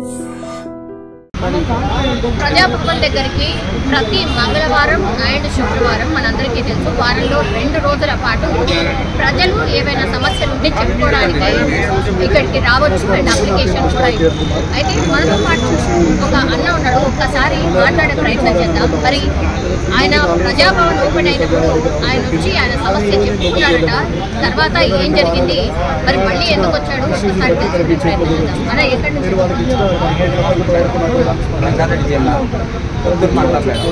Thank you. Praja Bhavan దగ్గరికి ప్రతి మంగళవారం అండ్ శుక్రవారం మనందరికీ తెలుసు వారంలో రెండు రోజుల పాటు ప్రజలు ఏవైనా సమస్యలు ఉంటే చెప్పుకోవడానికి ఇక్కడికి రావచ్చు అండ్ అప్లికేషన్ కూడా అయితే. మనతో పాటు ఒక అన్న ఉన్నాడు ఒక్కసారి మాట్లాడే ప్రయత్నం చేద్దాం. మరి ఆయన ప్రజాభవన్ ఓపెన్ అయినప్పుడు ఆయన వచ్చి ఆయన సమస్య చెప్పుకున్నాడట తర్వాత ఏం జరిగింది? మరి మళ్ళీ ఎందుకు వచ్చాడు? ఒకసారి తెలుసుకునే ప్రయత్నం చేద్దాం. మన ఎక్కడి నుంచి? 那你在这里见吧。పొద్దున్న మాట్లాడలేదు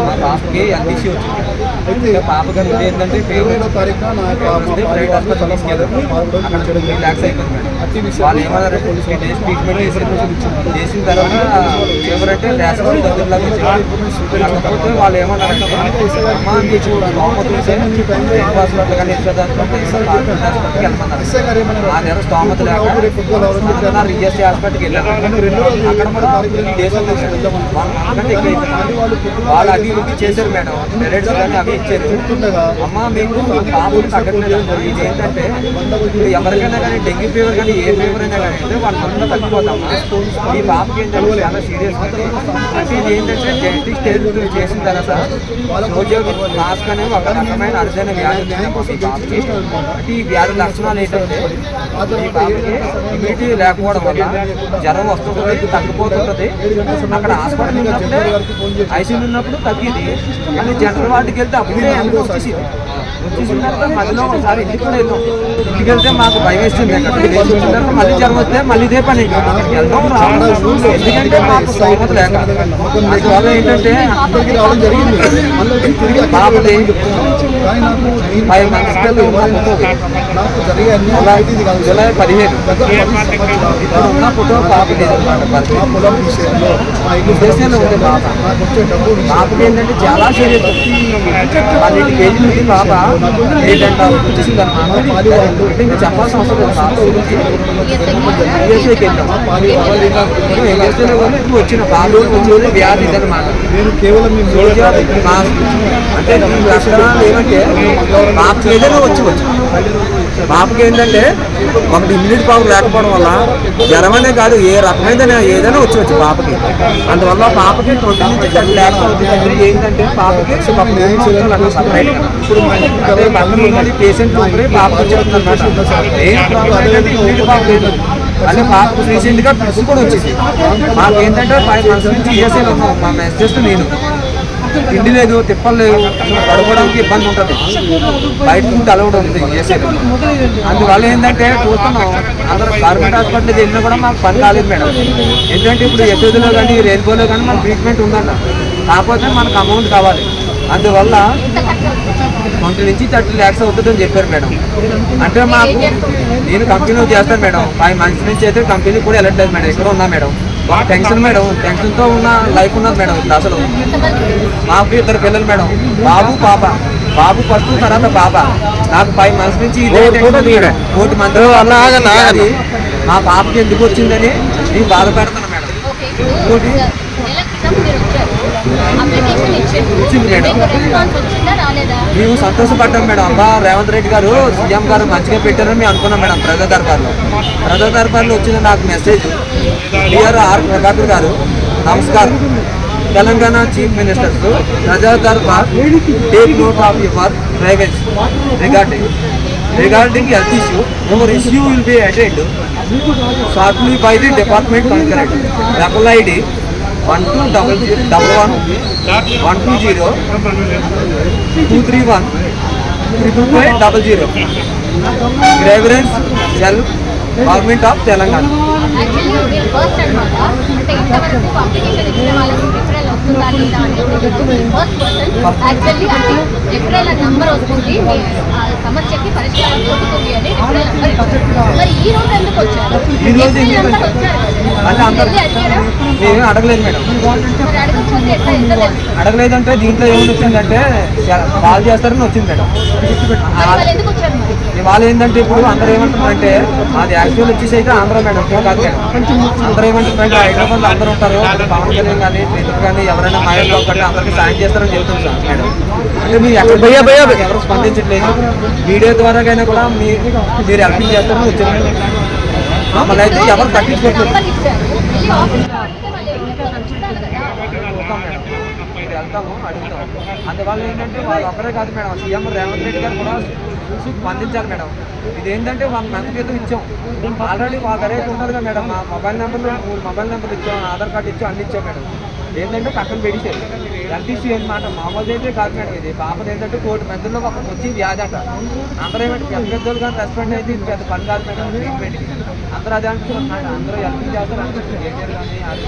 మా పాపకి అందిసి వచ్చింది ఇంకా పాప గారు ఇది ఏంటంటే ఫేవరెట్ తారీఖున నా యొక్క వస్తే ప్రైవేట్ హాస్పిటల్ తీసుకెళ్ళారు అక్కడ త్రీ ల్యాక్స్ అయిపోయింది మేడం వాళ్ళు ఏమన్నారు త్రీ డేస్ ట్రీట్మెంట్ చేసారు చేసిన తర్వాత ఫీవర్ అంటే ర్యాష్ దగ్గరలాగా వచ్చింది కాకపోతే వాళ్ళు ఏమన్నారు అమ్మా మీకు స్తోమత ఉంటే బ్రేక్ హాస్పిటల్ కానీ ఇతర హాస్పిటల్కి వెళ్ళమన్నారు ఆ నెల స్తోమత లేక రిజిఎస్టీ హాస్పిటల్కి వెళ్ళారు అక్కడ కూడా త్రీ డేస్ అంటే ఎక్కువ అయిపోయింది. వాళ్ళు అవి ఇవి చేశారు మేడం. మెరిట్స్ కానీ అవి ఇచ్చారు. అమ్మ మీకు బాబుని తగ్గట్లేదు ఇది ఏంటంటే ఇప్పుడు ఎవరికైనా కానీ డెంగ్యూ ఫీవర్ కానీ ఏ ఫీవర్ అయినా కానీ అయితే వాళ్ళ మందులో తగ్గిపోతాం. ఈ బాబుకి ఏంటంటే చాలా సీరియస్ అంటే ఇది ఏంటంటే జెనెటిక్ స్టేజ్ చేసిన తర్వాత రోజు మాస్క్ అనేది ఒక రకమైన అరుదైన వ్యాధి ఈ పాపకి అంటే ఈ వ్యాధి లక్షణాలు ఏంటంటే ఈ పాపకి ఇమ్యూనిటీ లేకపోవడం వల్ల జ్వరం వస్తుంటుంది తగ్గిపోతుంటుంది. అక్కడ హాస్పిటల్ ఉన్నప్పుడే ఐసీయూ ఉన్నప్పుడు తగ్గింది కానీ జనరల్ వాటికి వెళ్తే అప్పుడే వెనక్కి వచ్చేసింది వచ్చేసిన తర్వాత మధ్యలో ఒకసారి ఇంటికి కూడా వెళ్తాం ఇంటికి వెళ్తే మాకు భయం వేస్తుంది అక్కడ వచ్చిన తర్వాత మళ్ళీ జ్వరం వస్తే మళ్ళీ ఇదే పని అక్కడికి వెళ్తాం రావడం ఎందుకంటే మాకు స్తోమత లేక అందువల్ల ఏంటంటే ఇక్కడికి రావడం జరిగింది మళ్ళీ తిరిగి అక్కడికి పాపది కానీ నాకు దీని ఫైవ్ మంత్స్ పిల్లలు ఉన్న ఫోటోకి నాకు జరిగే అన్యాయం ఇది కాదు జూలై పదిహేను దగ్గర పది సంవత్సరాలు ఇప్పుడు ఉన్న ఫోటో పాపది అనమాట మా పొలం విషయంలో మా ఇల్లు విషయంలో ఉంది పాప. నాకు వచ్చే డబ్బు విషయంలో పాపకి ఏంటంటే చాలా సీరియస్ పన్నెండు కేజీలు ఉంది పాప ఏంటంటే వచ్చేసింది అనమాట ఇంకా చెప్పాల్సిన అవసరం లేదు. పాప గురించి యూఎస్ఏకి వెళ్ళాం. ఇప్పుడు యూఎస్ఏలో కూడా ఇప్పుడు వచ్చిన పాప వచ్చేది వ్యాధి కేవలం అంటే లక్షణాలు ఏమంటే ఏదైనా వచ్చి వచ్చు. పాపకి ఏంటంటే ఒకటి ఇమ్యూనిటీ పవర్ లేకపోవడం వల్ల జ్వరం అనే కాదు ఏ రకమైన ఏదైనా వచ్చి పాపకి. అందువల్ల పాపకి ట్వంటీ నుంచి టెన్ ల్యాక్స్ అవుతుంది. ఏంటంటే పాపకి. ఇప్పుడు మా ఇంటికి అదే పక్కన ఉన్నది పేషెంట్ పాపకు అనమాట ఏం ప్రాబ్లం? ఏంటంటే ఇమ్యూనిటీ పవర్ లేదు. అదే పాపకు రీసెంట్గా పిలుసు కూడా వచ్చింది. మాకు ఏంటంటే ఫైవ్ మంత్స్ నుంచి ఉన్నాం. మా మెసేజ్ నేను. తిండి లేదు తిప్పలు లేవు. పడుకోవడానికి ఇబ్బంది ఉంటుంది. బయట ఫుడ్ అలవడం ఉంది అందువల్ల ఏంటంటే చూస్తున్నాం అందరూ గవర్నమెంట్ హాస్పిటల్కి వెళ్ళినా కూడా మాకు పని కాలేదు మేడం. ఎందుకంటే ఇప్పుడు యశోదలో కానీ రెయిన్బోలో కానీ మనకు ట్రీట్మెంట్ ఉందంట. కాకపోతే మనకు అమౌంట్ కావాలి. అందువల్ల ట్వంటీ నుంచి థర్టీ ల్యాక్స్ అవుతుందని చెప్పారు మేడం. అంటే మాకు నేను కంపెనీలో చేస్తాను మేడం. ఫైవ్ మంత్స్ నుంచి అయితే కంపెనీ కూడా వెళ్ళట్లేదు మేడం. ఇక్కడ ఉన్నా మేడం. టెన్షన్ మేడం టెన్షన్తో ఉన్న లైఫ్ ఉన్నది మేడం ఇప్పుడు అసలు. మాకు ఇద్దరు పిల్లలు మేడం. బాబు పాప. బాబు ఫస్ట్ తర్వాత పాప. నాకు ఫైవ్ మంత్స్ నుంచి కోటి మంది మా పాపకి ఎందుకు వచ్చిందని నేను బాధపడుతున్నాను మేడం. వచ్చిందా మేము సంతోషపడ్డాం మేడం. అబ్బా రేవంత్ రెడ్డి గారు సీఎం గారు మంచిగా పెట్టారని మేము అనుకున్నాం మేడం ప్రజా దర్బార్లో. ప్రజా దర్బార్లో వచ్చిన నాకు message DR are Prabhakar garu నమస్కారం Telangana chief ministers Praja Darbar take note of your private regarding regarding health issue your issue will be attend shortly by the department concurrent double ID one two double zero double one one two zero two three one triple five double zero grievance cell government of Telangana actually మీరు First అనమాట అంటే ఇంతవరకు application ఇచ్చిన వాళ్ళకి referral వస్తుందా లేదా అని first person actually అంటే రిఫరల్ నంబర్ వస్తుంది. సమస్యకి పరిష్కారం దొరుకుతుంది అని రిఫరల్ నంబర్ మరి ఈ రోజు ఎందుకు వచ్చారు? అడగలేదు మేడం. అడగలేదంటే దీంట్లో ఏమైనా వచ్చిందంటే కాల్ చేస్తారని వచ్చింది మేడం. ఇవాళ ఏంటంటే ఇప్పుడు అందరూ ఏమంటున్నారంటే మాది యాక్చువల్ వచ్చేసి అయితే ఆంధ్ర మేడం కాదు మేడం. అందరూ ఏమంటున్నారంటే హైదరాబాద్ అందరూ ఉంటారు పవన్ కళ్యాణ్ కానీ ట్విట్టర్ కానీ ఎవరైనా మహేష్ బాబు కంటే అందరికీ సాయం చేస్తారని చెబుతుంది సార్ మేడం. అంటే మీరు ఎక్కడ భయ్యా భయ్యా ఎవరు స్పందించట్లేదు. వీడియో ద్వారా కూడా మీ మీరు హెల్పింగ్ చేస్తారని వచ్చింది మేడం మమ్మల్ని అయితే ఎవరు పట్టించుకోవట్లేదు వెళ్తాము అడుగుతాం అందువల్ల ఏంటంటే వాళ్ళు ఒక్కరే కాదు మేడం సీఎం రేవంత్ రెడ్డి గారు కూడా చూసి స్పందించాలి మేడం. ఇదేంటంటే వన్ మంత్ క్రితం ఇచ్చాం. ఆల్రెడీ మా దగ్గర ఉంటుందిగా మేడం. మా మొబైల్ నెంబర్లు మూడు మొబైల్ నెంబర్లు ఇచ్చాం ఆధార్ కార్డు ఇచ్చాం అన్ని ఇచ్చాం మేడం. ఏంటంటే పక్కన పెడిసారు ఎల్టీసీ అనమాట మామూలు అయితే కాదు మేడం ఇది. పాపది ఏంటంటే కోటి మందిలో ఒక వచ్చి వ్యాధి అంట అందరూ ఏమంటే పెద్ద పెద్దలు కానీ రెస్పాండ్ అయితే ఇది పెద్ద పని కాదు మేడం ట్రీట్మెంట్ అందరూ అదే అంటున్నారు అందరూ ఎల్పీ చేస్తారు అంటున్నారు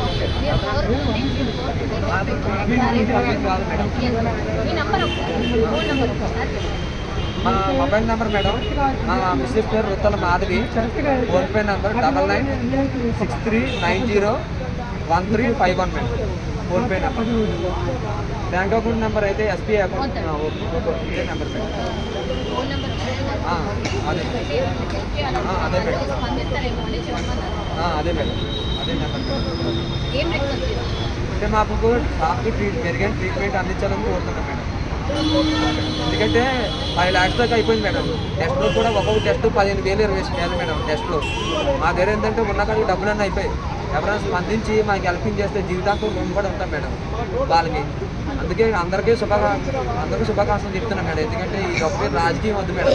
కాదు మేడం మా మొబైల్ నెంబర్ మేడం మా మిస్సెస్ పేరు Ruttala Madhavi. PhonePe number double nine six three nine zero one three five one madam. PhonePe number. Bank account number అయితే ఎస్బీఐ అకౌంట్. ఇదే నెంబర్ ఫోన్ అదే. అదే మేడం. అదే మేడం అదే number అంటే మాకు షాప్కి ట్రీట్ మెరుగైన ట్రీట్మెంట్ అందించాలని కోరుతున్నాం మేడం. ఎందుకంటే ఫైవ్ ల్యాక్స్ దాకా అయిపోయింది మేడం. టెస్ట్లో కూడా ఒక్కొక్క టెస్ట్ పదిహేను వేలు ఇరవై వేలు మేడం టెస్ట్లో. మా దగ్గర ఏంటంటే ఉన్న కాడికి డబ్బులు అన్నీ అయిపోయాయి. ఎవరైనా స్పందించి మనకి హెల్పింగ్ చేస్తే జీవితాంతం మేము ఉంటాం మేడం వాళ్ళకి. అందుకే అందరికీ శుభాకా అందరికీ శుభాకాంక్షలు చెప్తున్నాం మేడం. ఎందుకంటే ఈ డబ్బు రాజకీయం వద్దు మేడం.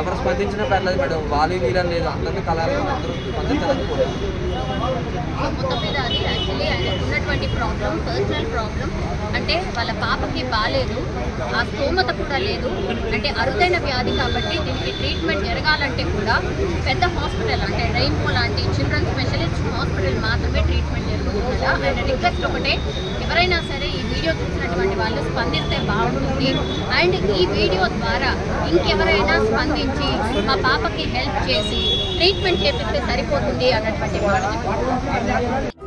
ఎవరు స్పందించినా పర్లేదు మేడం. వాళ్ళు వీళ్ళని లేదు. అందరినీ కలాలి అందరూ స్పందించాలని కోరుతున్నాం మొత్తం మీద అది యాక్చువల్లీ ఆయనకు ఉన్నటువంటి ప్రాబ్లం పర్సనల్ ప్రాబ్లం అంటే వాళ్ళ పాపకి బాగాలేదు ఆ స్తోమత కూడా లేదు. అంటే అరుదైన వ్యాధి కాబట్టి దీనికి ట్రీట్మెంట్ జరగాలంటే కూడా పెద్ద హాస్పిటల్ అంటే రెయిన్బో లాంటి చిల్డ్రన్ స్పెషలిస్ట్ హాస్పిటల్ మాత్రమే ట్రీట్మెంట్ జరుగుతుంది కదా ఆయన రిక్వెస్ట్ ఒకటే ఎవరైనా సరే ఈ వీడియో చూసినటువంటి వాళ్ళు స్పందిస్తే బాగుంటుంది. అండ్ ఈ వీడియో ద్వారా ఇంకెవరైనా స్పందించి మా పాపకి హెల్ప్ చేసి ట్రీట్మెంట్ చేపిస్తే సరిపోతుంది అన్నటువంటి మాట చెప్తున్నారు.